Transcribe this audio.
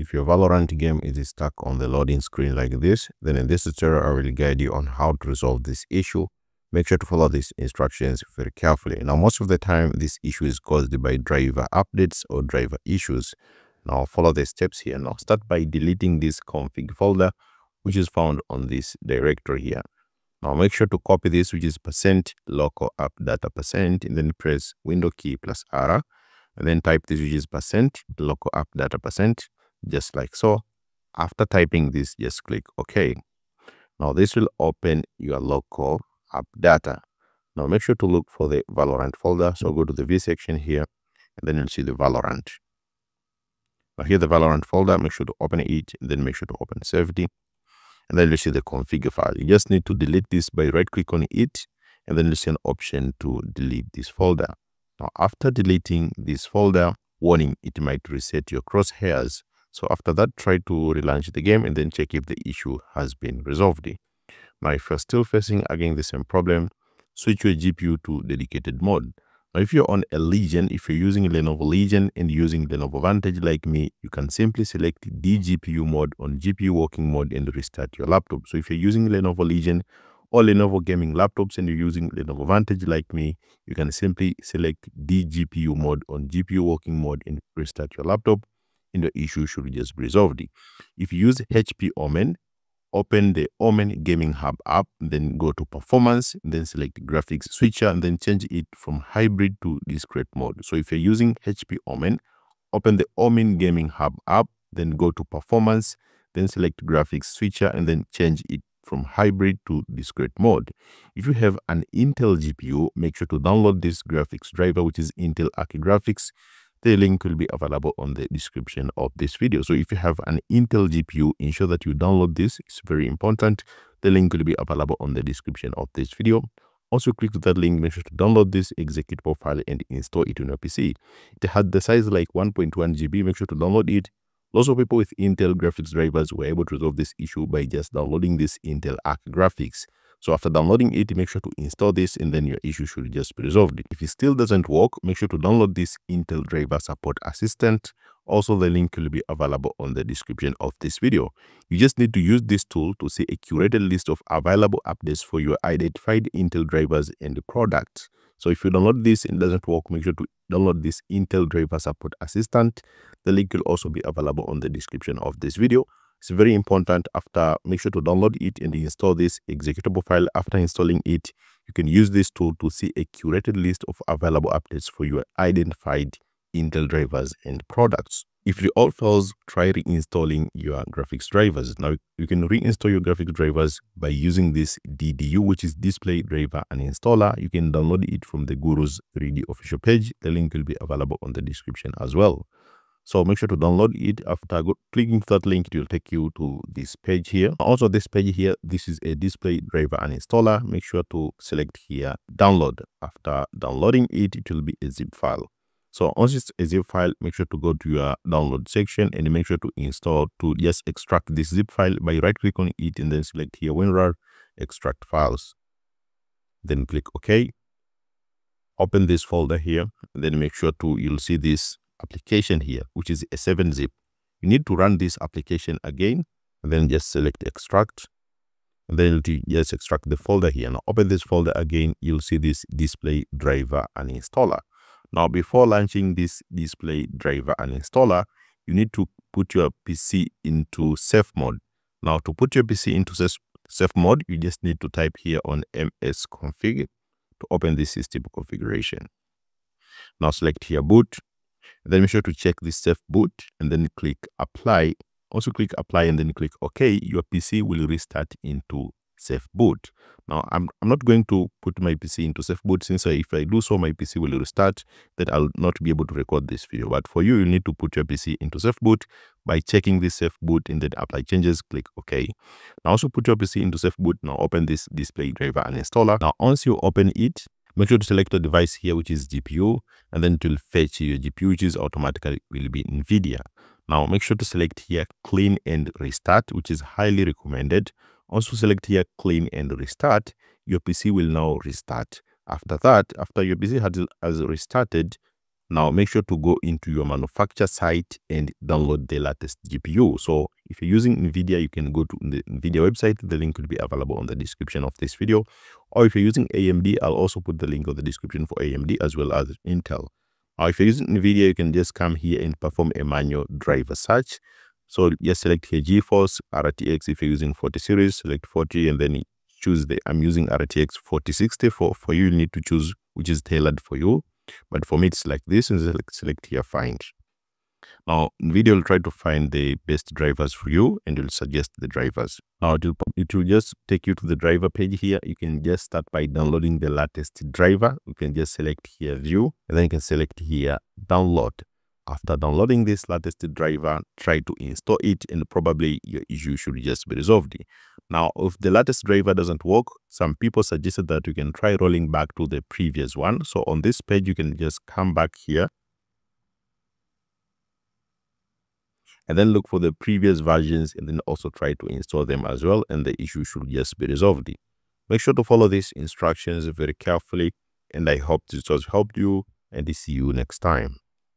if your Valorant game is stuck on the loading screen like this, then in this tutorial I will guide you on how to resolve this issue. Make sure to follow these instructions very carefully. Now most of the time this issue is caused by driver updates or driver issues. Now follow the steps here. Now start by deleting this config folder which is found on this directory here. Now make sure to copy this which is percent local app data percent and then press window key plus R and then type this which is percent local app data percent just like so. After typing this just click OK. Now this will open your local app data. Now make sure to look for the Valorant folder. So go to the V section here and then you'll see the Valorant. Now here the Valorant folder, make sure to open it then make sure to open safety and then you'll see the config file. You just need to delete this by right click on it and then you'll see an option to delete this folder. Now after deleting this folder, warning, it might reset your crosshairs. So after that, try to relaunch the game and then check if the issue has been resolved. Now if you're still facing again the same problem, switch your GPU to dedicated mode. Now, if you're on a Legion, if you're using Lenovo Legion and using Lenovo Vantage like me, you can simply select DGPU mode on GPU working mode and restart your laptop. So if you're using Lenovo Legion or Lenovo gaming laptops and you're using Lenovo Vantage like me, you can simply select DGPU mode on GPU working mode and restart your laptop and the issue should just be resolved. If you use HP Omen, open the Omen Gaming Hub app, then go to Performance, then select Graphics Switcher, and then change it from Hybrid to Discrete mode. So if you're using HP Omen, open the Omen Gaming Hub app, then go to Performance, then select Graphics Switcher, and then change it from hybrid to discrete mode. If you have an Intel GPU, make sure to download this graphics driver, which is Intel Arc Graphics the link will be available on the description of this video. So if you have an intel gpu ensure that you download this. It's very important. The link will be available on the description of this video. Also click that link. Make sure to download this executable file and install it on your pc it had the size like 1.1 gb make sure to download it. Lots of people with intel graphics drivers were able to resolve this issue by just downloading this intel arc graphics so after downloading it, make sure to install this and then your issue should just be resolved. If it still doesn't work, make sure to download this Intel Driver Support Assistant. Also, the link will be available on the description of this video. You just need to use this tool to see a curated list of available updates for your identified Intel drivers and products. So if you download this and it doesn't work, make sure to download this Intel Driver Support Assistant. The link will also be available on the description of this video. It's very important after, make sure to download it and install this executable file. After installing it, you can use this tool to see a curated list of available updates for your identified Intel drivers and products. If it all fails, try reinstalling your graphics drivers. Now, you can reinstall your graphics drivers by using this DDU, which is Display Driver Uninstaller. You can download it from the Guru's 3D official page. The link will be available on the description as well. So make sure to download it. After clicking that link, it will take you to this page here. Also, this page here, this is a display driver uninstaller. Make sure to select here, download. After downloading it, it will be a zip file. So once it's a zip file, make sure to go to your download section and make sure to install to just extract this zip file by right click on it and then select here WinRAR, extract files. Then click OK. Open this folder here. Then make sure to, you'll see this application here, which is a 7-zip. You need to run this application again, and then just select extract. And then you just extract the folder here. Now open this folder again, you'll see this display driver uninstaller. Now before launching this display driver uninstaller, you need to put your PC into safe mode. Now to put your PC into safe mode, you just need to type here on msconfig to open this system configuration. Now select here boot then make sure to check the safe boot and then click apply. Also click apply and then click OK. Your PC will restart into safe boot. Now, I'm, I'm not going to put my PC into safe boot since I, if I do so, my PC will restart, that I'll not be able to record this video. But for you, you need to put your PC into safe boot by checking this safe boot and then apply changes, click OK. Now, also put your PC into safe boot. Now, open this display driver uninstaller. Now, once you open it, Make sure to select the device here, which is GPU, and then it will fetch your GPU, which is automatically will be NVIDIA. Now, make sure to select here clean and restart, which is highly recommended. Also select here clean and restart. Your PC will now restart. After that, after your PC has, has restarted, Now make sure to go into your manufacturer site and download the latest GPU. So if you're using NVIDIA, you can go to the NVIDIA website. The link will be available on the description of this video. Or if you're using AMD, I'll also put the link on the description for AMD as well as Intel. Now if you're using NVIDIA, you can just come here and perform a manual driver search. So just select here GeForce RTX if you're using 40 series, select 40 and then choose the, I'm using RTX 4060 for, for you, you need to choose which is tailored for you. But for me, it's like this and select, here find. Now, NVIDIA will try to find the best drivers for you and it will suggest the drivers. Now, it will, it will just take you to the driver page here. You can just start by downloading the latest driver. You can just select here view and then you can select here download. After downloading this latest driver, try to install it and probably your issue should just be resolved. Now, if the latest driver doesn't work, some people suggested that you can try rolling back to the previous one. So on this page, you can just come back here and then look for the previous versions and then also try to install them as well and the issue should just be resolved. Make sure to follow these instructions very carefully and I hope this has helped you and see you next time.